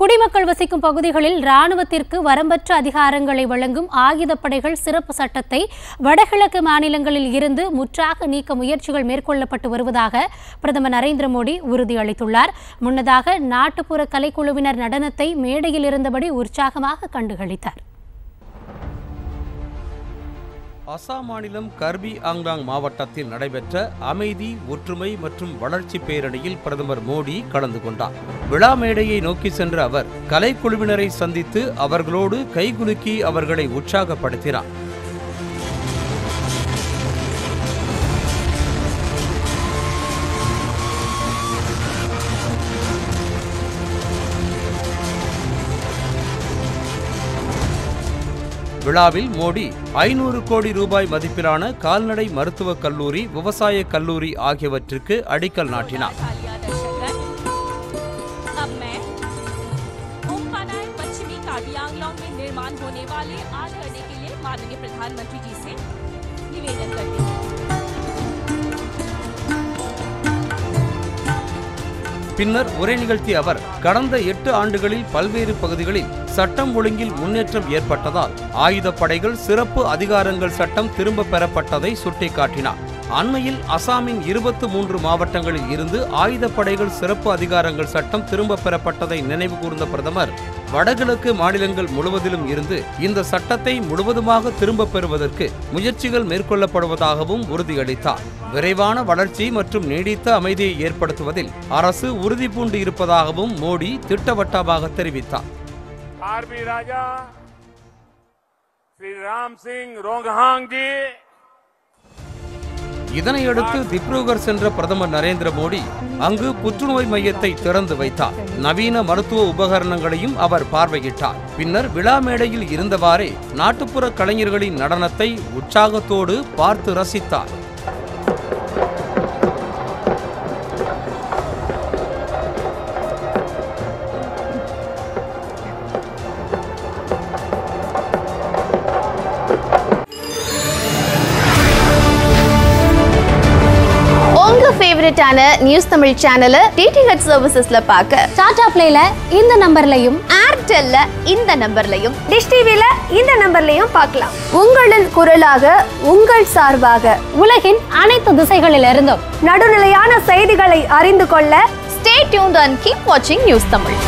குடிமக்கள் வசிக்கும் பகுதிகளில் ராணுவத்திற்கு வரம்பற்ற அதிகாரங்களை வழங்கும் ஆயுதப்படைகள் சிறப்பு சட்டத்தை வடகிழக்கு மாநிலங்களில் இருந்து முற்றாக நீக்க முயற்சிகள் மேற்கொள்ளப்பட்டு வருவதாக பிரதமர் நரேந்திர மோடி உறுதியளித்துள்ளார். முன்னதாக நாட்டுப்புற கலைக்குழுவினர் நடனத்தை மேடையில் இருந்தபடி உற்சாகமாக கண்டுகளித்தார். அசாம் மாநிலம் கர்பி ஆங்லாங் மாவட்டத்தில் நடைபெற்ற அமைதி ஒற்றுமை மற்றும் வளர்ச்சி பேரணியில் பிரதமர் மோடி கலந்து கொண்டார். விழா மேடையை நோக்கி சென்ற அவர் கலைக்குழுவினரை சந்தித்து அவர்களோடு கைகுலுக்கி அவர்களை உற்சாகப்படுத்தினார். விழாவில் மோடி ஐநூறு கோடி ரூபாய் மதிப்பிலான கால்நடை மருத்துவக் கல்லூரி விவசாய கல்லூரி ஆகியவற்றுக்கு அடிக்கல் நாட்டினார் तालियां दर्शक अब मैं ओम पनाय पश्चिमी कार्बियांगलोंग में निर्माण होने वाले आज करने के लिए माननीय प्रधानमंत्री जी से निवेदन करती हूँ பின்னர் உரை நிகழ்த்திய அவர் கடந்த எட்டு ஆண்டுகளில் பல்வேறு பகுதிகளில் சட்டம் ஒழுங்கில் முன்னேற்றம் ஏற்பட்டதால் ஆயுதப்படைகள் சிறப்பு அதிகாரங்கள் சட்டம் திரும்ப பெறப்பட்டதை சுட்டிக்காட்டினார். அண்மையில் அசாமின் இருபத்து மூன்று மாவட்டங்களில் இருந்து ஆயுதப்படைகள் சிறப்பு அதிகாரங்கள் சட்டம் திரும்ப பெறப்பட்டதை நினைவு கூர்ந்த பிரதமர் வடகிழக்கு மாநிலங்கள் முழுவதிலும் இருந்து இந்த சட்டத்தை முழுவதுமாக திரும்ப பெறுவதற்கு முயற்சிகள் மேற்கொள்ளப்படுவதாகவும் உறுதியளித்தார். விரைவான வளர்ச்சி மற்றும் நீடித்த அமைதியை ஏற்படுத்துவதில் அரசு உறுதிபூண்டு இருப்பதாகவும் மோடி திட்டவட்டமாக தெரிவித்தார். ராஜா ஸ்ரீ ராம் சிங் ரோங்ஹாங் இதனையடுத்து திப்ருகர் சென்ற பிரதமர் நரேந்திர மோடி அங்கு புற்றுநோய் மையத்தை திறந்து வைத்தார். நவீன மருத்துவ உபகரணங்களையும் அவர் பார்வையிட்டார். பின்னர் விழா மேடையில் இருந்தவாறே நாட்டுப்புற கலைஞர்களின் நடனத்தை உற்சாகத்தோடு பார்த்து ரசித்தார். ஃபேவரட்டான நியூஸ் தமிழ் சேனலை டிடிஹெச் சர்வீசஸ்ல பார்க்க டாடா பிளேல இந்த நம்பர்லையும் ஏர்டெல்ல இந்த நம்பர்லையும் டிஷ் டிவில இந்த நம்பர்லயும் பார்க்கலாம். உங்களின் குரலாக உங்கள் சார்பாக உலகின் அனைத்து திசைகளிலிருந்தும் நடுநிலையான செய்திகளை அறிந்து கொள்ள ஸ்டே டியூன்ட் அண்ட் கீப் வாட்சிங் நியூஸ் தமிழ்